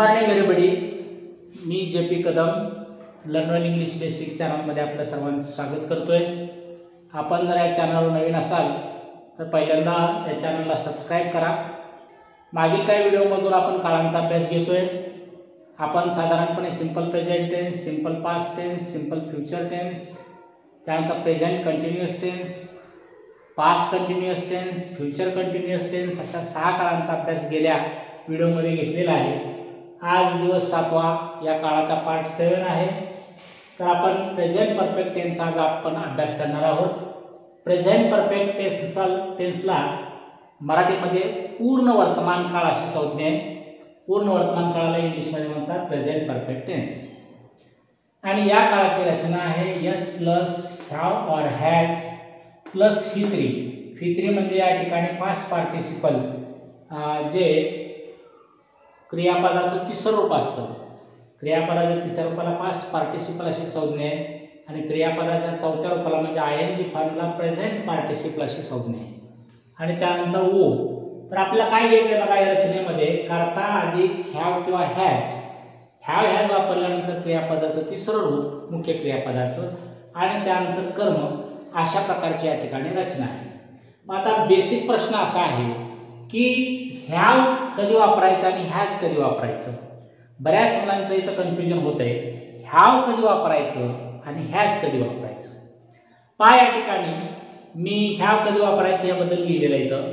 Morning everybody मी J P Kadam learner English basic चॅनलमध्ये आपलं सर्वांचं स्वागत करतो आहे आपण जर या चॅनलवर नवीन असाल तर पहिल्यांदा या चॅनलला सबस्क्राईब करा. मागील काही व्हिडिओमधून आपण काळांचा अभ्यास घेतो आहे आपण साधारणपणे simple present tense simple past tense simple future tense त्यानंतर present continuous tense past continuous tense future continuous tense अशा सहा काळांचा अभ्यास गेल्या व्हिडिओमध्ये घेतलेला आहे. आज दिवस सातवा या काळाचा पार्ट सेवन आहे. तर आपण प्रेझेंट परफेक्ट टेन्सचा आज आपण अभ्यास करणार आहोत. प्रेझेंट परफेक्ट टेन्सचा टेन्सला मराठीमध्ये पूर्ण वर्तमान काळ अशी संज्ञा आहे. पूर्ण वर्तमान काळाला इंग्लिशमध्ये म्हणतात प्रेझेंट परफेक्ट टेन्स आणि या काळाची रचना आहे yes plus have or has plus फित्री फित्री म्हणजे या ठिकाणी पाच पार्टिसिपल जे क्रियापदाचं तिसरं रूप असतं. क्रियापदाच्या तिसऱ्या रूपाला पास्ट पार्टिसिपल अशी संज्ञा आहे. आणि क्रियापदाच्या चौथ्या रूपाला म्हणजे आय एन जी फॉर्मला प्रेझेंट पार्टिसिपल अशी संज्ञा आहे. आणि त्यानंतर ओ तर आपल्याला काय घ्यायचं बघा या रचनेमध्ये? करता अधिक हॅव किंवा हॅज हॅव हॅज वापरल्यानंतर क्रियापदाचं तिसरं रूप मुख्य क्रियापदाचं. आणि त्यानंतर कर्म अशा प्रकारची या ठिकाणी रचना आहे. मग आता बेसिक प्रश्न असा आहे की ह्या कधी वापरायचं आणि हॅज कधी वापरायचं? बऱ्याच मुलांचं इथं कन्फ्युजन होत आहे ह्याव कधी वापरायचं आणि हॅज कधी वापरायचं? पाय या ठिकाणी मी ह्याव कधी वापरायचं याबद्दल लिहिलेलं आहे इथं.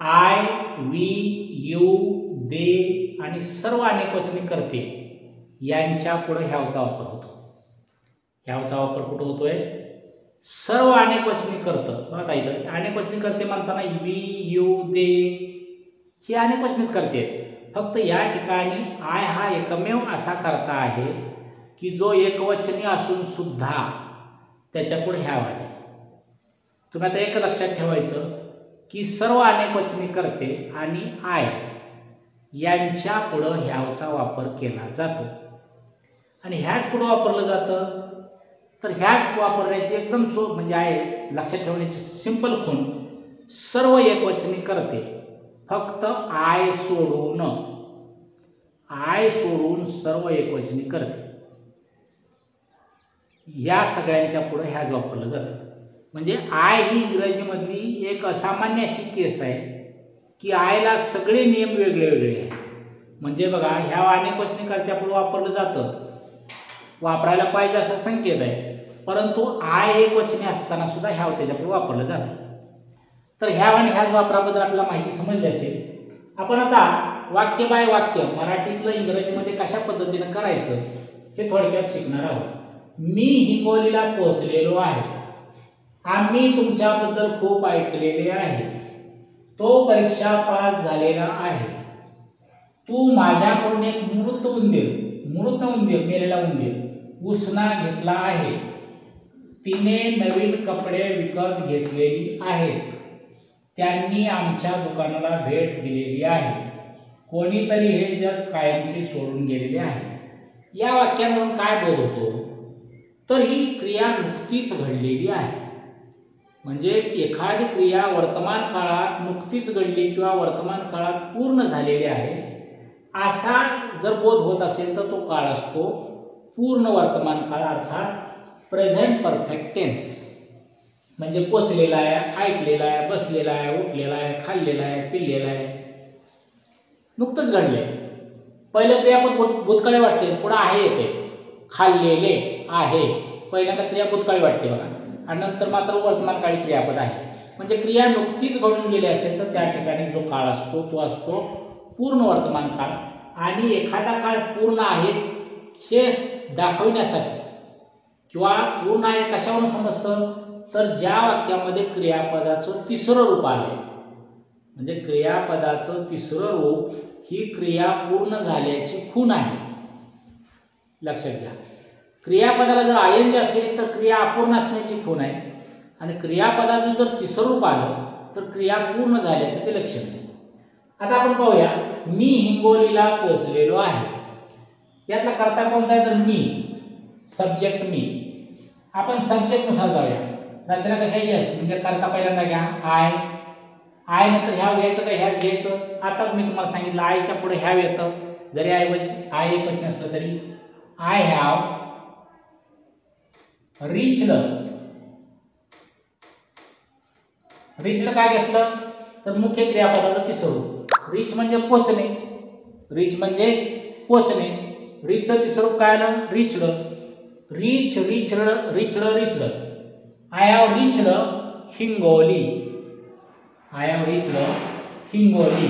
आय वी यू दे आणि सर्व अनेक वचने करते. यांच्या पुढे ह्यावचा वापर होतो. ह्यावचा वापर कुठं होतोय? सर्व अनेक वचने करतं. बघा इथं. अनेक वचने करते म्हणताना वी यू दे ही अनेक वचनेच करते. फक्त या ठिकाणी आय हा एकमेव असा करता आहे की जो एकवचनी असून सुद्धा त्याच्यापुढे ह्याव आले तुम्ही आता एक लक्षात ठेवायचं की सर्व अनेकवचने करते आणि आय यांच्या पुढं ह्यावचा वापर केला जातो. आणि ह्याच पुढं वापरलं जातं. तर ह्याच वापरण्याची एकदम सो म्हणजे आहे लक्षात ठेवण्याची सिंपल खूण सर्व एकवचनी करते. फक्त आय सोडून आय सोडून सर्व एकवचनी करते. या सगळ्यांच्या पुढं ह्याच वापरलं जातं. म्हणजे आय ही इंग्रजीमधली एक असामान्य अशी केस आहे की आयला सगळे नियम वेगळे वेगळे आहेत. म्हणजे बघा ह्या अनेकवचनी करत्यापुढे वापरलं जातं. वापरायला पाहिजे असा संकेत आहे. परंतु आय एक वचने असताना सुद्धा ह्या त्याच्यापुढे वापरलं जातं. तर ह्या आणि ह्याच वापराबद्दल आपल्याला माहिती समजली असेल. आपण आता वाक्य बाय वाक्य मराठीतलं इंग्रजीमध्ये कशा पद्धतीनं करायचं हे थोडक्यात शिकणार आहोत. मी हिंगोलीला पोहोचलेलो आहे. आम्ही तुमच्याबद्दल खूप ऐकलेले आहे. तो परीक्षा पास झालेला आहे. तू माझ्याकडून एक मृत उंदीर मृत उंदीर मेलेला उंदीर उसना घेतला आहे. तिने नवीन कपडे विकत घेतलेली आहेत. त्यांनी आमच्या दुकानाला भेट दिलेली आहे. कोणीतरी हे जग कायमचे सोडून गेलेले आहे. या वाक्यावरून काय बोध होतो? तर ही क्रिया नुकतीच घडलेली आहे. म्हणजे एखादी क्रिया वर्तमान काळात नुकतीच घडली किंवा वर्तमान काळात पूर्ण झालेली आहे असा जर बोध होत असेल तर तो काळ असतो पूर्ण वर्तमान काळ अर्थात प्रेझेंट परफेक्ट टेन्स म्हणजे पोचलेला आहे ऐकलेला आहे बसलेला आहे उठलेला आहे खाल्लेला आहे पिल्लेला आहे. नुकतंच घडले पहिलं क्रियापद भूत भूतकाळी वाटते पुढं आहे येते. खाल्लेले आहे. पहिल्यांदा क्रिया भूतकाळी वाटते बघा. आणि नंतर मात्र वर्तमानकाळी क्रियापद आहे. म्हणजे क्रिया नुकतीच घडून गेली असेल तर त्या ठिकाणी जो काळ असतो तो असतो पूर्ण वर्तमान काळ. आणि एखादा काळ पूर्ण आहे हे दाखवण्यासाठी किंवा पूर्ण आहे कशावरून समजतं? तर ज्या वाक्यामध्ये क्रियापदाचं तिसरं रूप आलं म्हणजे क्रियापदाचं तिसरं रूप ही क्रिया पूर्ण झाल्याची खूण आहे. लक्षात घ्या. क्रियापदाला जर आयन जे असेल तर क्रिया अपूर्ण असण्याची खूण आहे. आणि क्रियापदाचं जर तिसरं रूप आलं तर क्रिया पूर्ण झाल्याचं ते लक्षण आहे आता आपण पाहूया मी हिंगोलीला पोचलेलो आहे. यातला करता कोणता आहे? तर मी सब्जेक्ट मी. आपण सब्जेक्टनुसार जाऊया. रचना कशा यस म्हणजे करता पहिल्यांदा घ्या. आय. आय नंतर ह्याव घ्यायचं का? ह्याच घ्यायचं. आताच मी तुम्हाला सांगितलं आयच्या पुढे ह्याव येतं. जरी ऐवजी आय एकच नसलं तरी. आय हॅव रिचड रिचलं काय घेतलं? तर मुख्य क्रियापदाचं तिसरं रिच म्हणजे पोचणे. रिच म्हणजे पोचणे. रिचचं तिसरूप काय आलं? Reached reach reached reached reached I have reached Hingoli I have reached Hingoli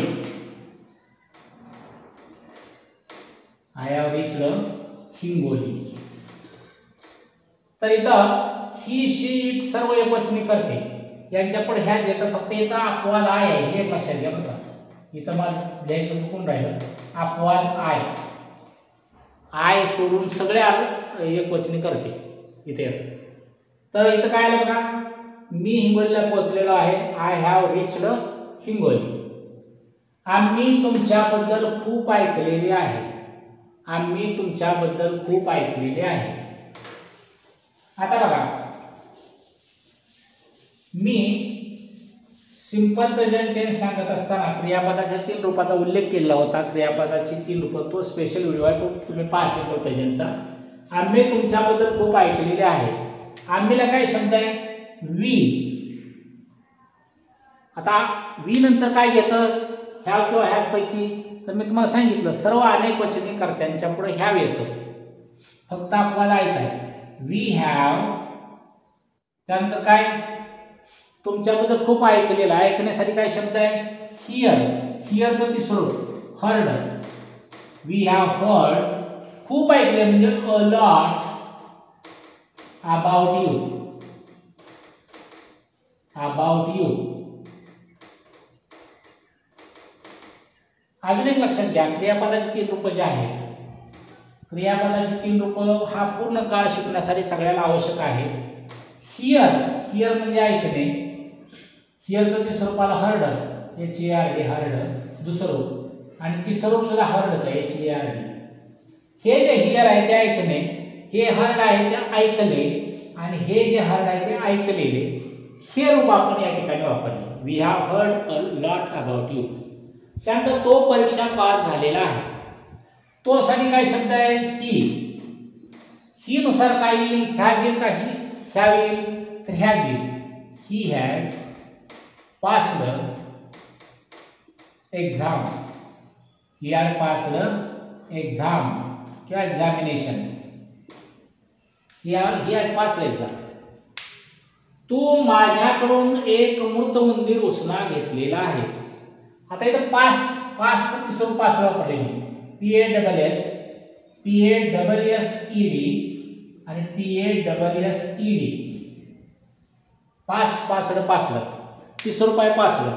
I have reached Hingoli तर इथं ही शी इट सर्व एकवचनी करते. यांच्याकडे ह्याच येतं फक्त इथं अपवाद आय आहे हे लक्षात घ्या बघा इथं माझं लिहायचं चुकून राहिलं. अपवाद आय आय सोडून सगळ्या एकवचनी करते. इथे येतं. तर इथं काय आलं बघा. मी हिंगोलीला पोहोचलेलो आहे. I have reached Hingoli. आम्ही तुमच्याबद्दल खूप ऐकलेले आहे. आम्ही तुमच्याबद्दल खूप ऐकलेले आहे. आता बघा. मी सिंपल प्रेझेंट टेन्स सांगत असताना क्रियापदाच्या तीन रूपाचा उल्लेख केलेला होता. क्रियापदाची तीन रूपं तो स्पेशल व्हिडिओ आहे. तो तुम्ही पाहा सिंपल प्रेझेंटचा आम्ही तुमच्याबद्दल खूप ऐकलेले आहे. आम्हीला काय शब्द आहे? वी. आता वी नंतर काय येतं? ह्या किंवा ह्याचपैकी. तर मी तुम्हाला सांगितलं सर्व अनेक वचनी कर्त्यांच्या पुढे ह्याव येतं. फक्त अपवाद आहे वी हॅव त्यानंतर काय? तुमच्याबद्दल खूप ऐकलेलं ऐकण्यासाठी काय शब्द आहे? हिअर हिअरचं तिसरं हर्ड वी हॅव हर्ड खूप ऐकले म्हणजे a lot about you. About you. अजून एक लक्षात घ्या. क्रियापदाची तीन रूप जे आहेत क्रियापदाची तीन रूप हा पूर्ण काळ शिकण्यासाठी सगळ्याला आवश्यक आहे. हिअर हिअर म्हणजे ऐकणे. हिअरचं तिसरं रूप आलं heard H A R D heard दुसरं रूप. आणि तिसरं रूप सुद्धा हर्डच आहे एच ए आर डी हे जे हिअर आहे ते ऐकणे. हे हर्ड आहे ते ऐकले आणि हे जे हर्ड आहे ते ऐकलेले हे रूप आपण या ठिकाणी वापरले. We have heard a lot about you त्यानंतर तो परीक्षा पास झालेला आहे. तो साठी काय शब्द आहे? ही. ही नुसार काय येईल? ह्याज येईल का ही? ह्या येईल. तर हॅज येईल. He has pass the exam he are the exam किंवा एक्झामिनेशन ही आज पाच एक्झाम तू माझ्याकडून एक मृत उंदीर उसना घेतलेला आहेस. आता इथं पास पाच तिसरं पास वापरले मी. P A double S P A double S E D आणि P A double S E D pass पासलं पासलं तिसरं रुपये पासलं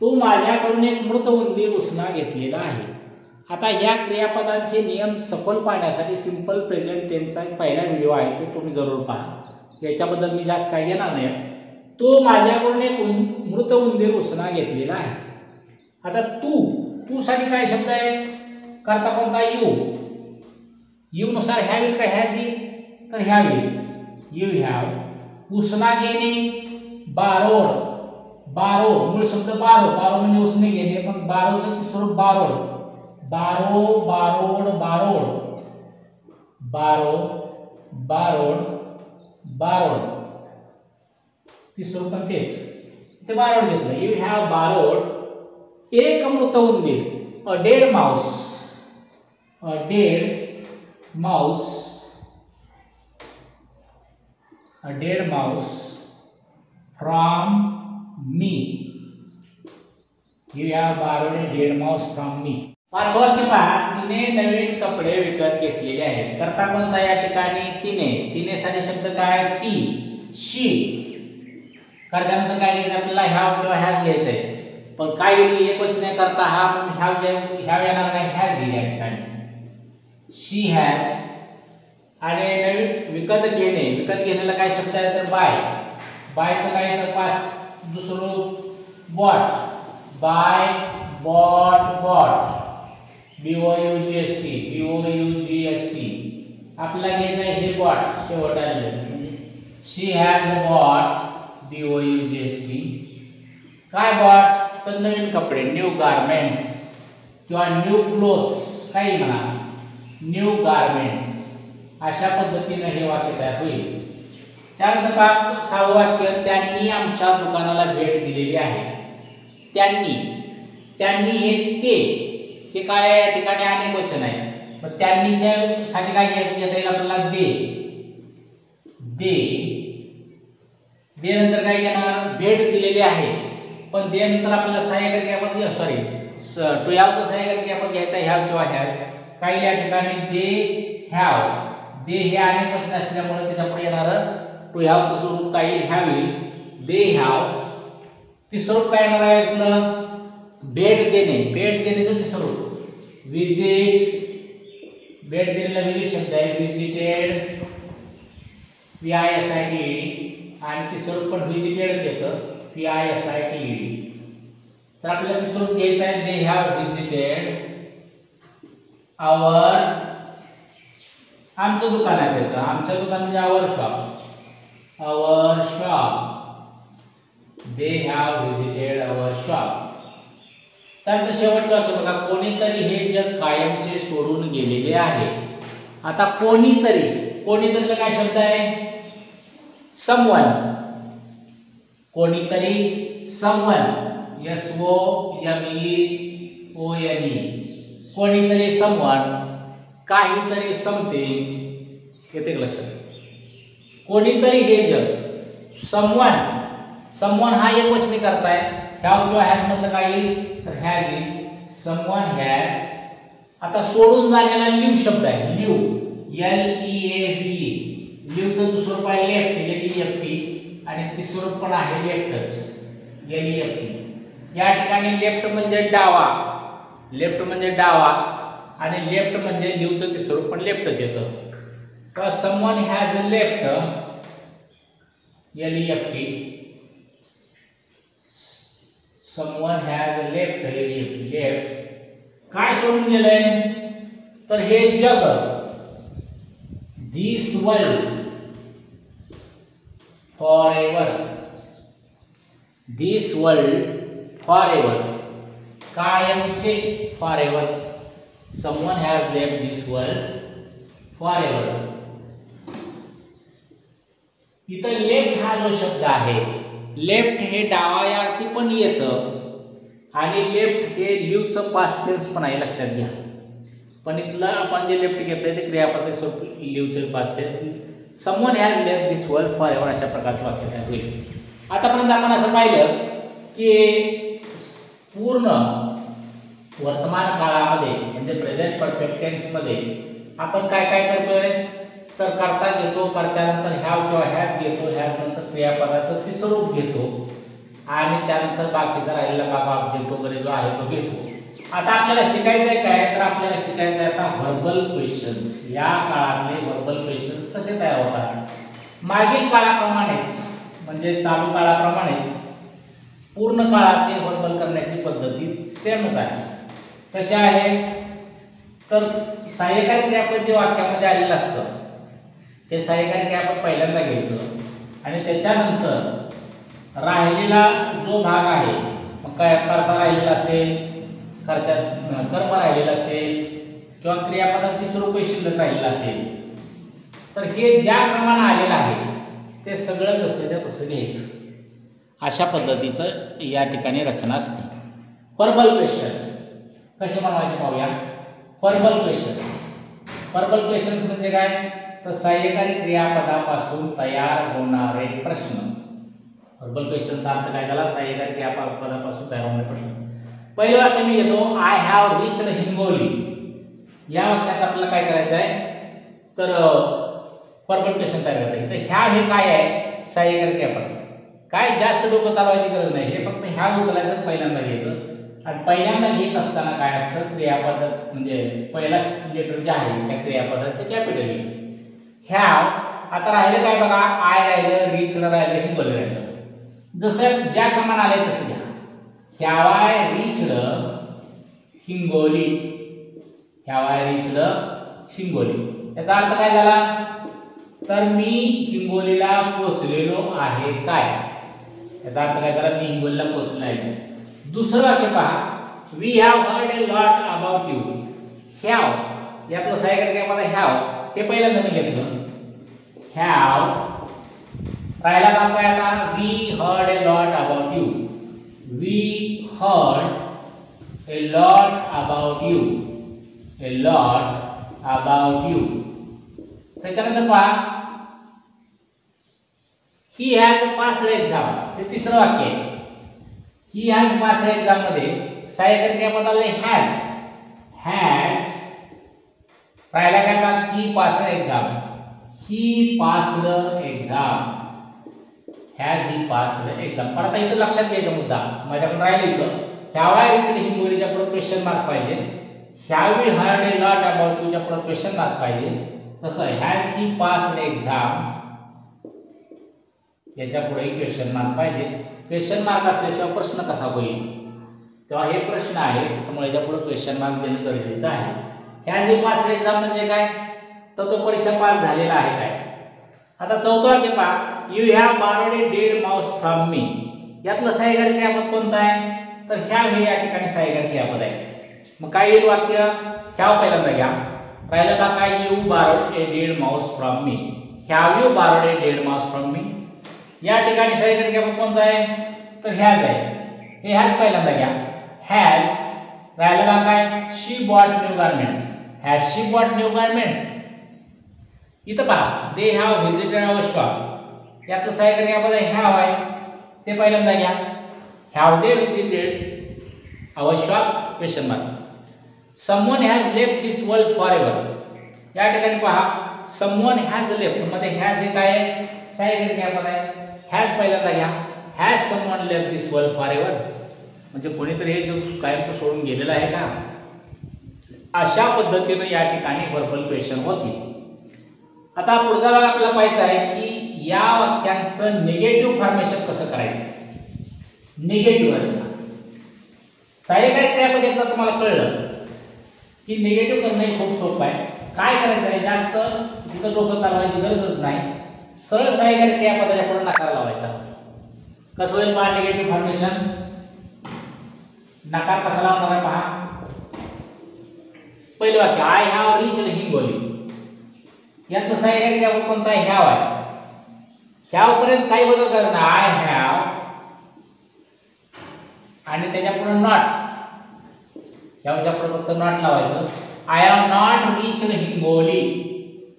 तू माझ्याकडून एक मृत उंदीर उसना घेतलेला आहे. आता ह्या क्रियापदांचे नियम सखोल पाहण्यासाठी सिंपल प्रेझेंट टेनचा एक पहिला व्हिडिओ आहे तो तुम्ही जरूर पहा. याच्याबद्दल मी जास्त काय घेणार नाही. तो माझ्याकडून एक उं मृत उंदीर उसना घेतलेला आहे. आता तू तूसाठी काय शब्द आहे? करता कोणता यू? यू नुसार ह्या वेळी का ह्याच येईल तर ह्या वेळी यू ह्याव उसना घेणे बारोड बारो मूळ शब्द बारो. बारो म्हणजे उसने घेणे पण बारोचं स्वरूप बारोड बारो बारोड बारोड. बारो बारोड बारोड. तिसरं पण तेच. ते बारोड घेतलं. यू हॅव बारोड एक मृत उंदीर a dead mouse a dead mouse a dead mouse from me. You have borrowed a dead mouse from me. पाचवा किंवा तिने नवीन कपडे विकत घेतलेले आहेत. करता कोणता या ठिकाणी तिने तिने साधे शब्द काय? ती शी. करतानंतर काय घ्यायचं आपल्याला ह्या किंवा ह्याच घ्यायचं आहे पण काय एकच नाही करता हा म्हणून ह्या जे येणार नाही ह्याच येईल या ठिकाणी. शी हॅज आणि नवीन विकत घेणे. विकत घेण्याला काय शब्द आहे? तर बाय बायचं काय? तर पास दुसरं bought buy bought bought B O U G H T B O U G H T. आपला घ्यायचं आहे हे बॉट शेवट आलेलं she has bought B O U G H T काय बॉट तर नवीन कपडे न्यू गारमेंट्स किंवा न्यू क्लोथ्स काही म्हणा. न्यू गारमेंट्स अशा पद्धतीनं हे वाक्य तयार होईल. त्यानंतर बाप सहावं वाक्य. त्यांनी आमच्या दुकानाला भेट दिलेली आहे. त्यांनी त्यांनी हे ते ते काय आहे? या ठिकाणी अनेक वचन आहे. मग त्यांनीच्या साठी काय घेता येईल आपल्याला दे दे. दे. नंतर काय घेणार? भेट दिलेली आहे. पण दे नंतर आपल्याला सहाय्यकर क्रियापद सॉरी टू हॅवचं सहाय्यकर आपण घ्यायचं ह्याव किंवा ह्याच. काही या ठिकाणी दे हॅव दे हे अनेक वचन असल्यामुळे त्याच्या पुढे येणार टू हॅवचं स्वरूप काही हॅव येईल. दे हॅव ती स्वरूप काय येणार आहे भेट देणे. भेट देण्याचं ते स्वरूप विजिट भेट दिलेला विजिट शब्द आहे. Visited P I S I T आणि ती स्वरूप पण विजिटेडच येतं. P I S I T तर आपल्याला ते स्वरूप घ्यायचं आहे. दे हॅव विजिटेड आवर आमचं दुकान आहे त्याचं. आमच्या दुकान म्हणजे our shop our shop they have visited our shop त्यानंतर शेवटचं वाक्य बघा कोणीतरी हे जग कायमचे सोडून गेलेले आहे. आता कोणीतरी कोणीतरी काय शब्द आहे? समवन कोणीतरी someone S O M E O N E कोणीतरी समवन काहीतरी समथिंग येते का लक्षात? कोणीतरी हे जग समवन समवन हा एक वचनी करताय. ह्या किंवा हॅज मधलं काय येईल? तर हॅज येईल. समवन हॅज आता सोडून जाण्याला लिव शब्द आहे. Leave L E A B लिवचं दुसरं रूप आहे left L E F T आणि तिसरं रूप पण आहे लेफ्टच एल ई एफ टी या ठिकाणी लेफ्ट म्हणजे डावा. लेफ्ट म्हणजे डावा. आणि लेफ्ट म्हणजे लिवचं तिसरं रूप पण लेफ्टच येतं. तर someone has left L E F T someone has left हे ई लेफ्ट काय सोडून गेलंय? तर हे जग. This world for ever this world for ever कायमचे for ever someone has left this world for ever इथं लेफ्ट हा जो शब्द आहे लेफ्ट हे डावा या अर्थी पण येतं. आणि लेफ्ट हे लिव्हचं पास्ट टेन्स पण आहे लक्षात घ्या. पण इथलं आपण जे लेफ्ट घेतलंय ते क्रियापद स्वरूप लिव्हचं past tense someone has left this world for ever अशा प्रकारचं वाक्य तयार होईल. आतापर्यंत आपण असं पाहिलं की पूर्ण वर्तमान काळामध्ये म्हणजे प्रेझेंट परफेक्ट टेन्समध्ये आपण काय काय करतोय? तर करता घेतो करत्यानंतर ह्या किंवा ह्याच घेतो ह्याच नंतर क्रियापदाचं ती स्वरूप घेतो. आणि त्यानंतर बाकीचा राहिलेला बाबा ऑब्जेक्ट वगैरे जो आहे तो घेतो. आता आपल्याला शिकायचं आहे काय? तर आपल्याला शिकायचं आहे आता व्हर्बल क्वेश्चन्स या काळातले व्हर्बल क्वेश्चन्स कसे तयार होतात? मागील काळाप्रमाणेच म्हणजे चालू काळाप्रमाणेच पूर्ण काळाचे व्हर्बल करण्याची पद्धती सेमच आहे. कशा आहे? तर सहाय्यकारी क्रियापद जे वाक्यामध्ये आलेलं असतं ते सहाय्यकारी आपण पहिल्यांदा घ्यायचं. आणि त्याच्यानंतर राहिलेला जो भाग आहे मग काय कर्ता राहिलेला असेल कर्त्यात कर्म राहिलेला असेल किंवा क्रियापदात ती स्वरूप शिल्लक राहिलेलं असेल तर हे ज्या क्रमानं आलेलं आहे ते सगळं जसं त्या तसं घ्यायचं. अशा पद्धतीचं या ठिकाणी रचना असते. पर्बल क्वेश्चन कसे बनवायचे पाहूया. पर्बल क्वेश्चन्स पर्बल क्वेश्चन्स म्हणजे काय? तर सहाय्यकारी क्रियापदापासून तयार होणारे प्रश्न. फर्बल क्वेश्चनचा अर्थ काय झाला? सहाय्यकारी क्रियापदापासून तयार होणारे प्रश्न. पहिलं वाक्य मी घेतो. I have reached Hingoli. या वाक्याचं आपल्याला काय करायचं आहे? तर फर्बल क्वेश्चन तयार करायचं येईल. तर ह्या हे काय आहे? सहाय्यकारी क्रियापद. काय जास्त डोकं चालवायची गरज नाही. हे फक्त ह्या उचलायचं पहिल्यांदा घ्यायचं. आणि पहिल्यांदा घेत असताना काय असतं? क्रियापदच म्हणजे पहिला लेटर जे आहे त्या क्रियापदाचं ते कॅपिटल ह्याव आता राहिलं काय बघा आय राहिलं रिच राहिलं हिंगोली राहिलं. जसं ज्या प्रमाण आले तसं घ्या. Have I reached Hingoli. Have I reached Hingoli. याचा अर्थ काय झाला? तर मी हिंगोलीला पोचलेलो आहे काय? याचा अर्थ काय झाला? मी हिंगोलीला पोचलेलो आहे. दुसरं वाक्य पहा. We have heard a lot about you have यातलं सहाय्यकारी क्रियापद आहे ह्याव. हे पहिल्यांदा मी घेतलं. हॅव राहिला काम काय आता? We heard a lot about you we heard a lot about you a lot about you त्याच्यानंतर पहा. ही हॅज पास एक्झाम हे तिसरं वाक्य आहे. ही हॅज पास एक्झाममध्ये सहाय्यकारी काय आले हॅज हॅज राहिला काय का? He pass exam he passed exam has he pass exam पण आता इथं लक्षात घ्यायचा मुद्दा. माझ्याकडून राहिलं इथं. ह्यावा ही मुलीच्या पुढे क्वेश्चन मार्क पाहिजे. ह्यावेळी हर्ड ए लॉट अबाउट यूच्या पुढे क्वेश्चन मार्क पाहिजे. तसं हॅज ही पासड एक्झाम याच्यापुढे क्वेश्चन मार्क पाहिजे. क्वेश्चन मार्क असल्याशिवाय प्रश्न कसा होईल? तेव्हा हे प्रश्न आहे त्याच्यामुळे याच्यापुढे क्वेश्चन मार्क देणं गरजेचं आहे. ह्या जे पास एक्झाम म्हणजे काय? तर तो परीक्षा पास झालेला आहे काय? आता चौथं वाक्य पहा. You have borrowed dead mouse from me यातलं सहाय्यकारी क्रियापद कोणतं आहे? तर ह्या हे या ठिकाणी सहाय्यकारी क्रियापद आहे. मग काय येईल वाक्य? ह्या पहिल्यांदा घ्या. राहिलं का काय? You borrowed a dead mouse from me have you borrowed a dead mouse from me या ठिकाणी सहाय्यकारी क्रियापद कोणतं आहे? तर ह्याच आहे. हे ह्याच पहिल्यांदा घ्या. हॅज राहिलं का काय? She bought new garments has she bought new garments? इथं पहा they have visited our shop यातलं सायकल यामध्ये हॅव आहे ते पहिल्यांदा घ्या. Have they visited our shop question mark someone has left this world for ever या ठिकाणी पहा समवन हॅज लेफ्टमध्ये हॅज हे काय आहे? सायकल क्रियापद आहे हॅज पहिल्यांदा घ्या. Has someone left this world for ever म्हणजे कोणीतरी हे जो कायमचं सोडून गेलेलं आहे का? अशा पद्धतीनं या ठिकाणी व्हर्बल क्वेश्चन होतील. आता पुढचा भाग आपल्याला पाहायचा आहे की या वाक्यांचं निगेटिव्ह फॉर्मेशन कसं करायचं? निगेटिव्ह रचना साहेब क्रियापद एकदा तुम्हाला कळलं की निगेटिव्ह करणं हे खूप सोपं आहे. काय करायचं आहे? जास्त तिथं डोकं चालवायची गरजच नाही. सरळ सहाय्यकारी क्रियापदाच्या पुढे नकार लावायचा. कसं होईल पहा निगेटिव्ह फॉर्मेशन नकार कसा लावणार आहे पहा? पहिलं वाक्य आय हॅव रिच हिंगोली यातलं सहाय्यकारी आहे कोणतं आहे? हॅव आहे ह्याव काही बदल करत नाही. आय हॅव आणि त्याच्या पुढे नॉट ह्याच्या पुढे फक्त नॉट लावायचं. I have not reached Hingoli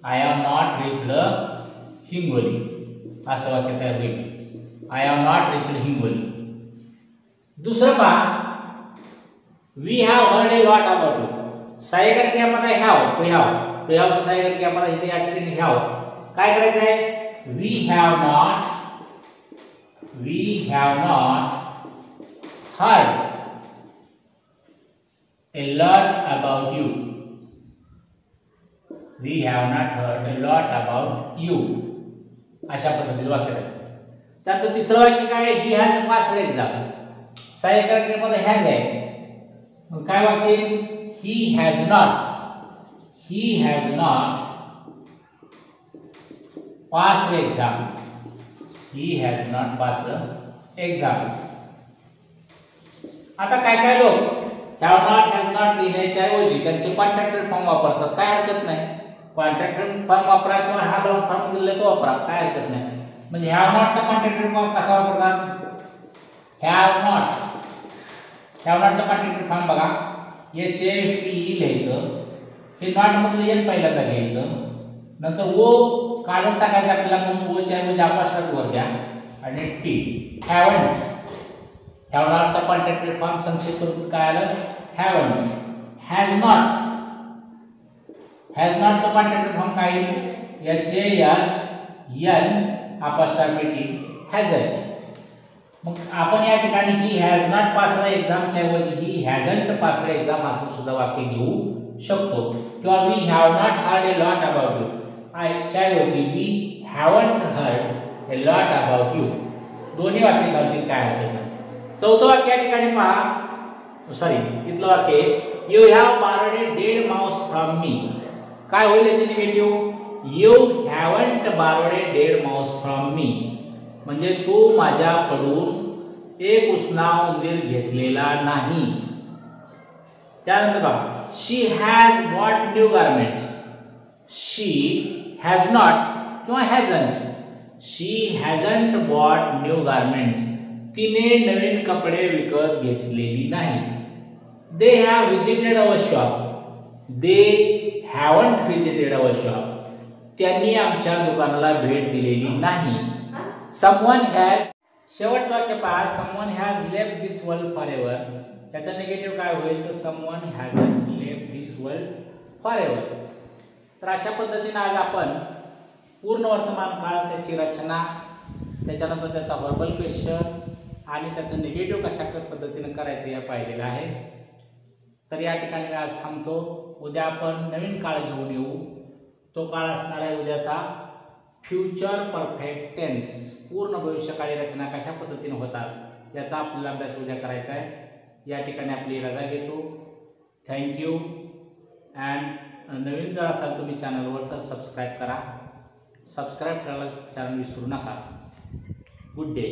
I have not reached Hingoli असं वाक्य तयार होईल. I have not reached Hingoli दुसरं पहा. We have heard a lot about you सहाय्यकारी क्रियापद आहे हॅव टू हॅव टू हॅवचं सहाय्यकारी क्रियापद आहे इथे या ठिकाणी हॅव काय करायचं आहे? We have not we have not heard a lot about you we have not heard a lot about you अशा पद्धतीचं वाक्य आहे. त्यानंतर तिसरं वाक्य काय आहे? ही हॅज पास एक्झाम सहाय्यकारी क्रियापद हॅज आहे. मग काय वाक्य he has not he has not pass exam he has not pass exam आता काय काय लोक? हॅव नॉट हॅज नॉट लिहिण्याच्या ऐवजी त्यांचे कॉन्ट्रॅक्टर फॉर्म वापरतात. काय हरकत नाही. कॉन्ट्रॅक्टर फॉर्म वापरा किंवा हा लॉंग फॉर्म दिले तो वापरा. काय हरकत नाही. म्हणजे हॅव नॉटचा कॉन्ट्रॅक्टर फॉर्म कसा वापरतात? हॅव नॉट हॅव नॉटचा कॉन्ट्रॅक्टर फॉर्म बघा. एच एफ पी ई लिहायचं. हे नॉट मधलं एन पहिल्यांदा घ्यायचं. नंतर ओ काढून टाकायचं आपल्याला म्हणून ओच्या ऐवजी आपण वर द्या. आणि टी हॅवंट हॅव आमचा कॉन्ट्रॅक्टेड फॉर्म संक्षिप्त रूप काय आलं? हॅवंट हॅज नॉट हॅज नॉटचा कॉन्टॅक्टेड फॉर्म काय? H S N apostrophe T hasn't मग आपण या ठिकाणी ही हॅज नॉट पासड एक्झामच्या ऐवजी ही हॅझंट पासड एक्झाम असं सुद्धा वाक्य घेऊ शकतो. किंवा we have not heard a lot about you आयच्या ऐवजी we haven't heard a lot about you दोन्ही वाक्य चालतील काय हरकत नाही. चौथं वाक्य या ठिकाणी पहा. सॉरी तिथलं वाक्य you have borrowed a dead mouse from me काय होईल याचे negative you haven't borrowed a dead mouse from me म्हणजे तो माझ्याकडून एक उसना उंदीर घेतलेला नाही. त्यानंतर बघा she has bought new garments she has not किंवा hasn't she hasn't bought new garments तिने नवीन कपडे विकत घेतलेली नाहीत. They have visited our shop they haven't visited our shop त्यांनी आमच्या दुकानाला भेट दिलेली नाही. समवन हॅज शेवटचं वाक्य पहा. Someone has left this world for ever त्याचा निगेटिव्ह काय होईल? तर someone has left this world for ever तर अशा पद्धतीने आज आपण पूर्ण वर्तमान काळ त्याची रचना त्याच्यानंतर त्याचा व्हर्बल क्वेश्चन आणि त्याचं निगेटिव्ह कशा पद्धतीने करायचं या पाहिलेलं आहे. तर या ठिकाणी मी आज थांबतो. उद्या आपण नवीन काळ घेऊन येऊ. तो काळ असणार आहे उद्याचा फ्युचर परफेक्ट टेन्स पूर्ण भविष्यकाळी रचना कशा पद्धतीने होतात याचा आपल्याला अभ्यास उद्या करायचा आहे. या ठिकाणी आपली रजा घेतो. थँक्यू अँड नवीन जर असाल तुम्ही चॅनलवर तर सबस्क्राईब करा. सबस्क्राईब करायला चॅनल विसरू नका. Good day